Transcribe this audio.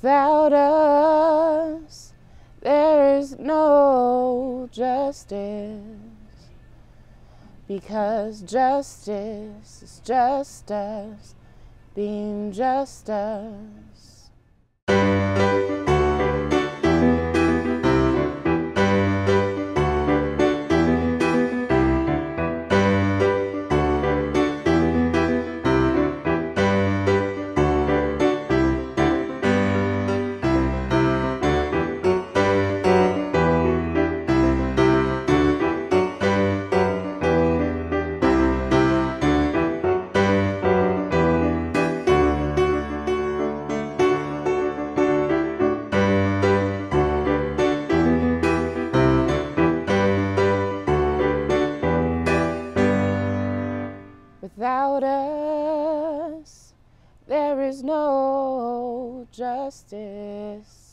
Without us, there is no justice. Because justice is just us being just us. Without us, there is no justice.